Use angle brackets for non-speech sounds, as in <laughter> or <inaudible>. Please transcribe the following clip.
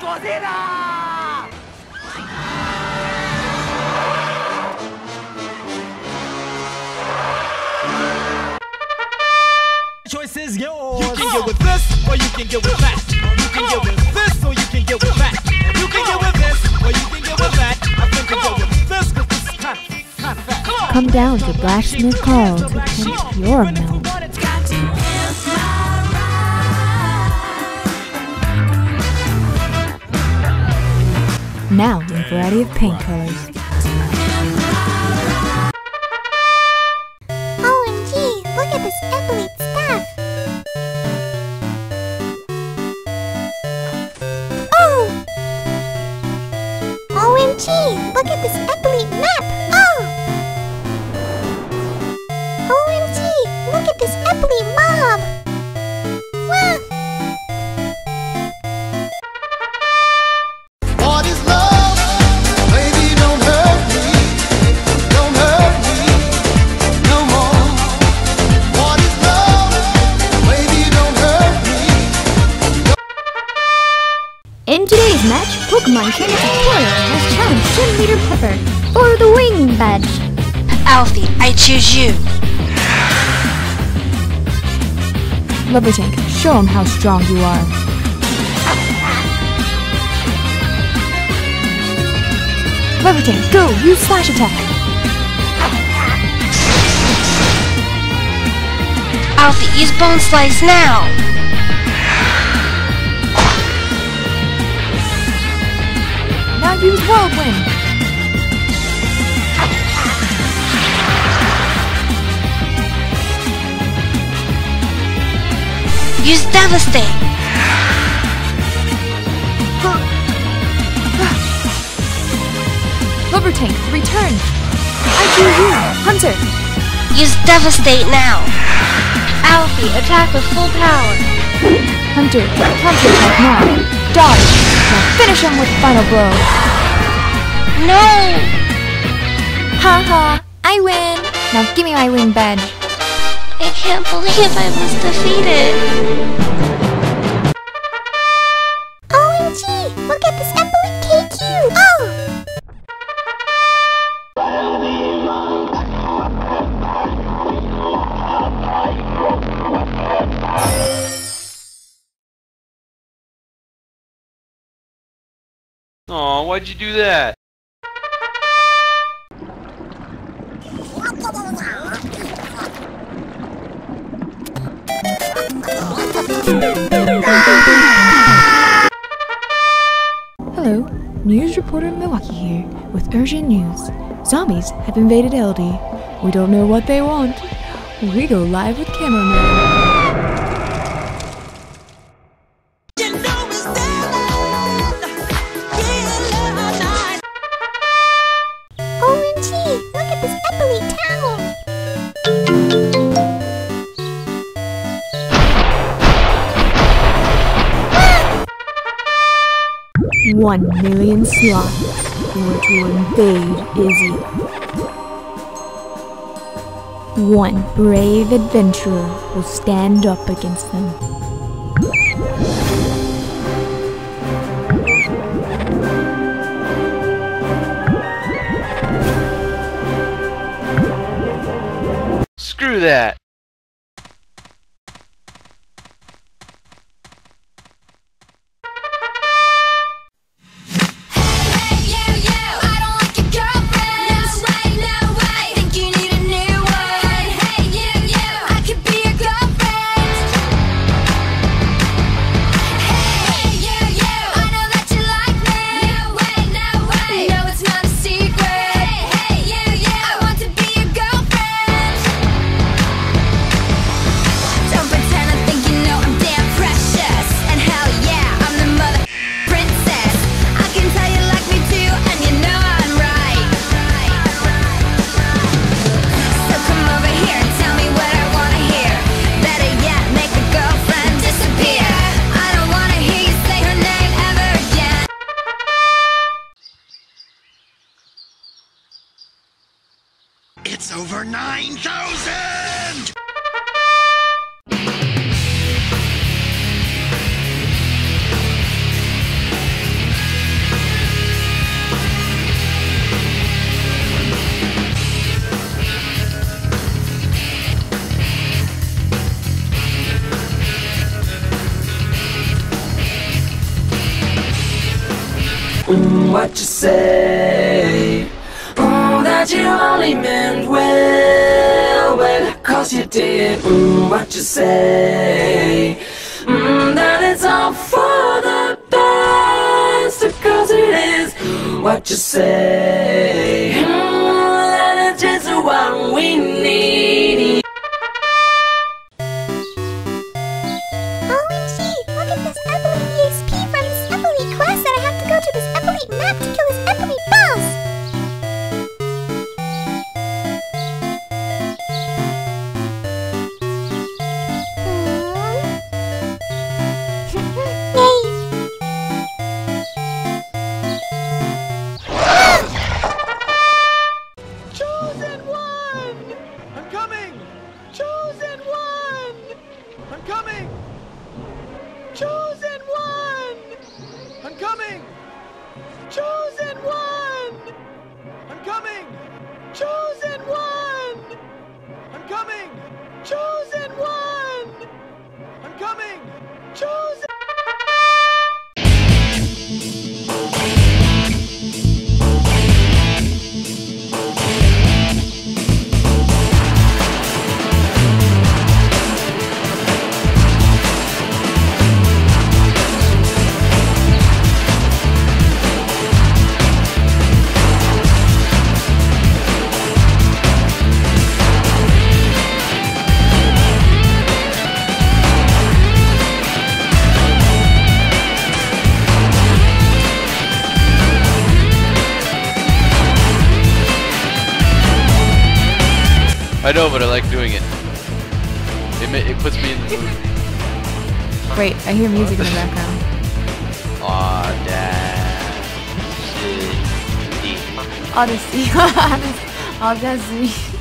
Godzilla! Choice is yours. You can get with this, or you can get with that. You can get with this, or you can get with that. You can get with this, or you can get with that. I think you get with this, cause this is kind of, kind of fat. Come down to Blacksmith Carl to tend your milk. Now in a variety of paint colors. OMG, look at this athlete stuff. Oh! OMG, look at this athlete map. Oh! OMG, look at this athlete mob. Challenged Gym Leader Pepper for the Wing Badge. Alfy, I choose you. Lover Tank, show him how strong you are. Lover Tank, go! Use Slash Attack! Alfy, use Bone Slice now. Now use Whirlwind! Use Devastate. Lover Tank, return! I choose you, Hunter! Use Devastate now. Alfy, attack with full power. Hunter, counter attack now! Dodge! Now finish him with Final Blow! No! Ha ha! I win! Now give me my wing badge! I can't believe I was defeated. OMG, look at this athlete KQ. Oh! Aw, why'd you do that? Hello, news reporter Mewaki here with urgent news. Zombies have invaded LD. We don't know what they want. We go live with cameraman. One million slots were to invade Izzy. One brave adventurer will stand up against them. Screw that! What you say. Mm, that you only meant well, well, cause you did, mm, what you say. Mm, that it's all for the best, cause it is what you say. Mm, that it's just what we need. I know, but I like doing it. It, it puts me in the mood. Wait, I hear music in the background. <laughs> Aw. Shit. <laughs> Odyssey. Odyssey.